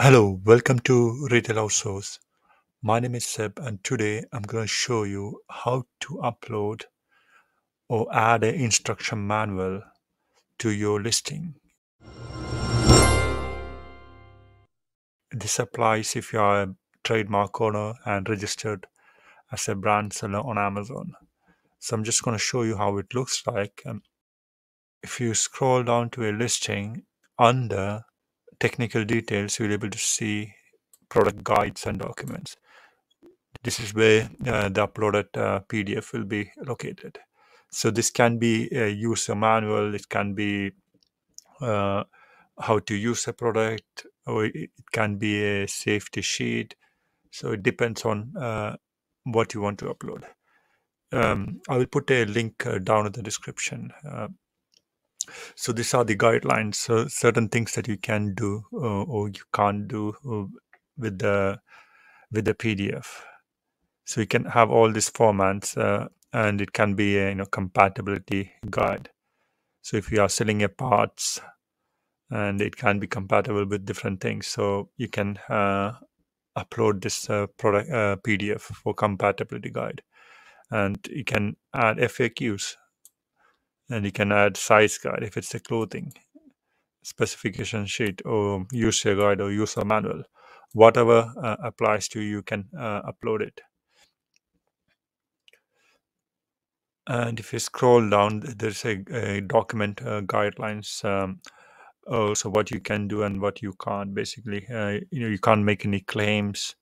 Hello, welcome to Retail Outsource. My name is Seb, and today I'm going to show you how to upload or add an instruction manual to your listing. This applies if you are a trademark owner and registered as a brand seller on Amazon. So I'm just going to show you how it looks like. If you scroll down to a listing under technical details, you'll be able to see product guides and documents. This is where uh, the uploaded uh, PDF will be located. So this can be a user manual, it can be uh, how to use a product, or it can be a safety sheet. So it depends on uh, what you want to upload. Um, I will put a link uh, down in the description. So these are the guidelines so certain things that you can do uh, or you can't do uh, with the with the pdf so you can have all these formats uh, and it can be a you know compatibility guide. So if you are selling a parts and it can be compatible with different things so you can uh, upload this uh, product uh, pdf for compatibility guide. And you can add faqs and you can add size guide if it's a clothing specification sheet or user guide or user manual. Whatever uh, applies to you, you can uh, upload it. And if you scroll down there's a, a document uh, guidelines um, also what you can do and what you can't basically. Uh, you know you can't make any claims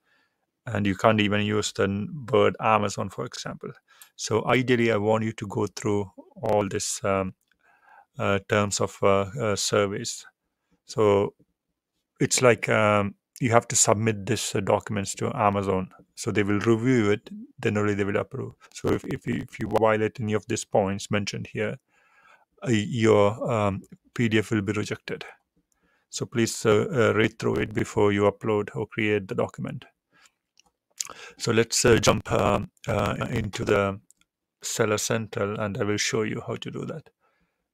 and you can't even use the word amazon for example. So ideally i want you to go through all this um, uh, terms of uh, uh, service. So it's like um, you have to submit this uh, documents to amazon. So they will review it then only they will approve. So if, if, you, if you violate any of these points mentioned here uh, your um, pdf will be rejected. So please uh, read through it before you upload or create the document. So let's uh, jump uh, uh, into the seller central and I will show you how to do that.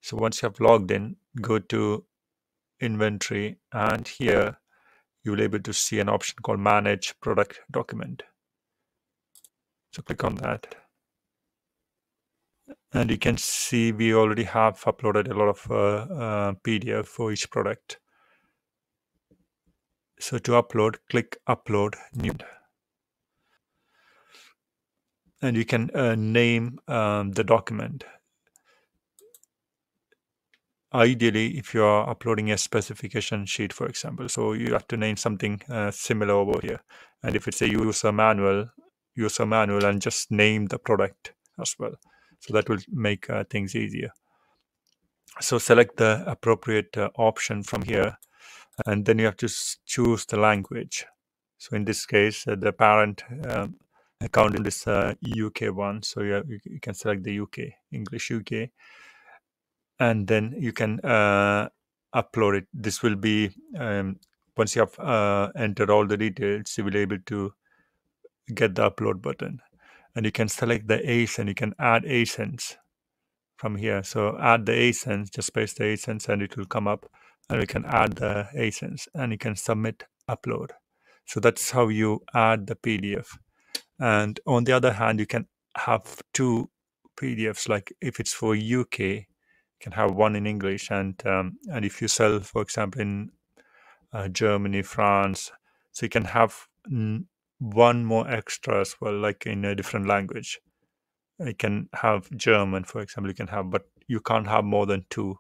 So once you have logged in, go to inventory and here you will be able to see an option called manage product document. So click on that. And you can see we already have uploaded a lot of uh, uh, PDF for each product. So to upload, click upload new and you can uh, name um, the document. Ideally, if you are uploading a specification sheet, for example, so you have to name something uh, similar over here. And if it's a user manual, user manual, and just name the product as well. So that will make uh, things easier. So select the appropriate uh, option from here, and then you have to choose the language. So in this case, uh, the parent um, account in this uh, UK one. So you, have, you can select the UK, English UK, and then you can uh, upload it. This will be um, once you have uh, entered all the details, you will be able to get the upload button, and you can select the ASIN. You can add ASINs from here. So add the ASINs, just paste the ASINs, and it will come up, and we can add the ASINs, and you can submit upload. So that's how you add the PDF and on the other hand you can have two pdfs like if it's for uk you can have one in english. And um, and if you sell for example in uh, germany france so you can have one more extra as well like in a different language. You can have german for example you can have but you can't have more than two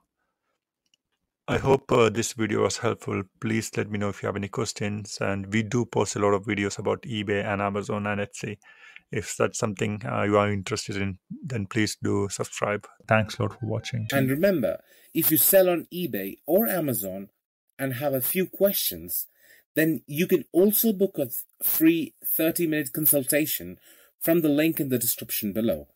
I hope uh, this video was helpful. Please let me know if you have any questions. And we do post a lot of videos about eBay and Amazon and Etsy. If that's something uh, you are interested in, then please do subscribe. Thanks a lot for watching. And remember, if you sell on eBay or Amazon and have a few questions, then you can also book a free 30 minute consultation from the link in the description below.